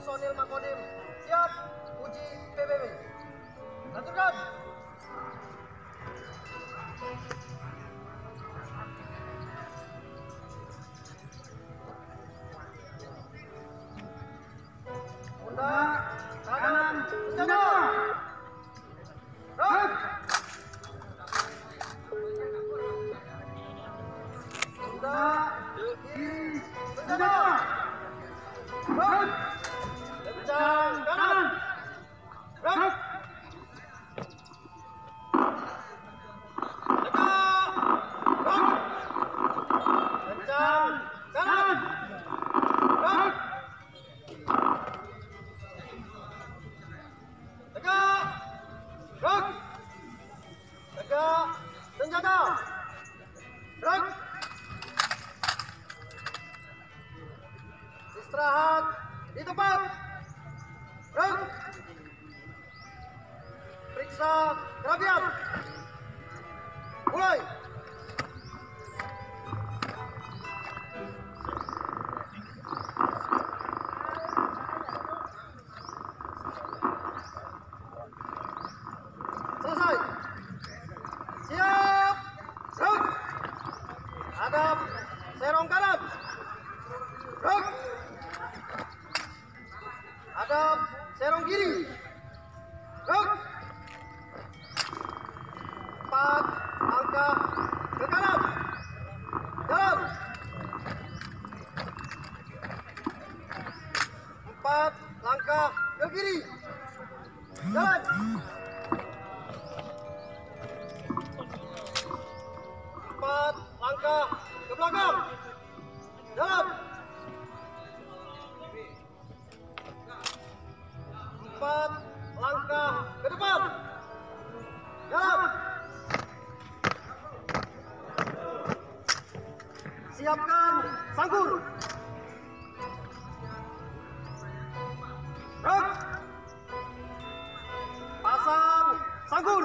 personil Makodim siap uji PBB. Lanjutkan. Bunda, kanan, senjata. Bunda, kiri, senjata. Run! Periksa kerapian. Mulai. Selesai. Siap. Ruk. Hadap serong kanan. Ruk. Hadap serong kiri. Ruk. Empat langkah ke kiri. Jalan. Siapkan sangkur. Ruk. Pasang sangkur.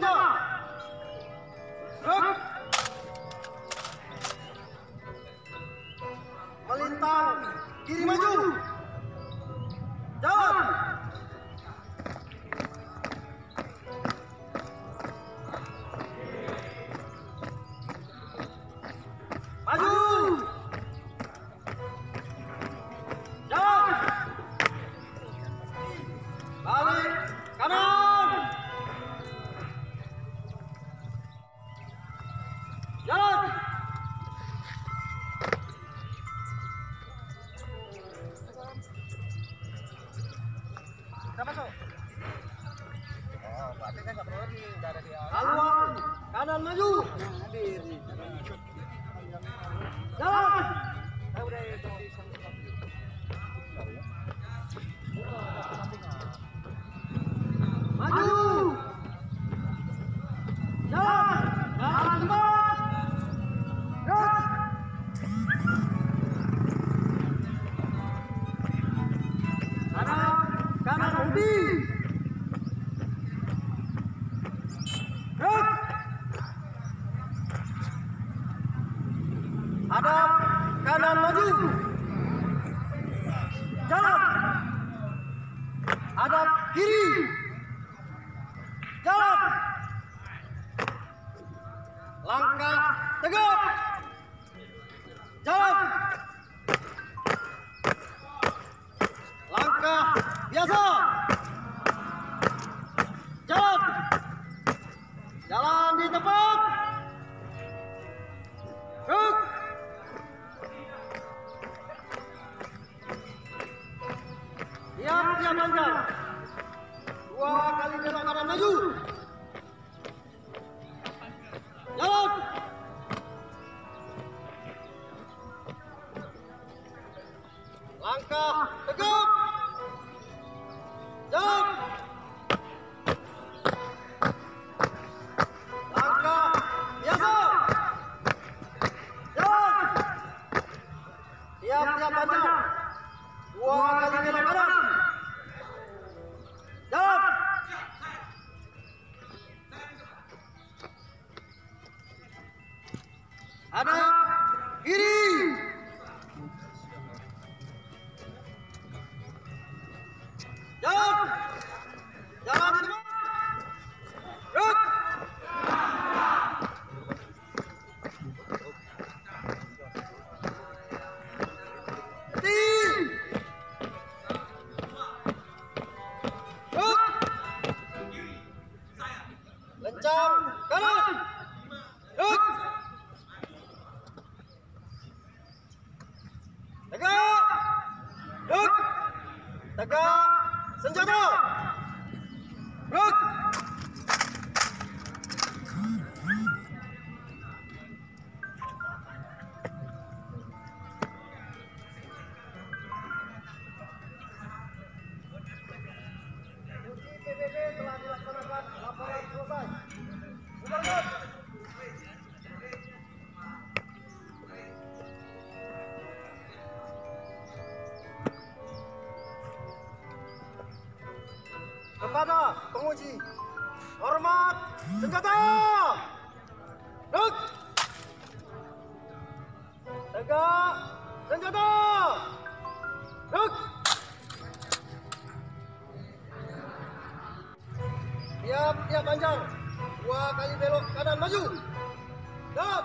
kiri Haluan, kanan maju. Jalan. Itu. Kanan maju. Jalan. Hadap kiri. Jalan. Langkah tegap. Jalan. Langkah biasa. Jalan. Jalan di tempat. Manga! Tegak. Senjata. Ruk. Kepada penguji. Hormat senjata! Ruk tegak senjata! Ruk siap siap panjang. Dua kali belok kanan maju. Siap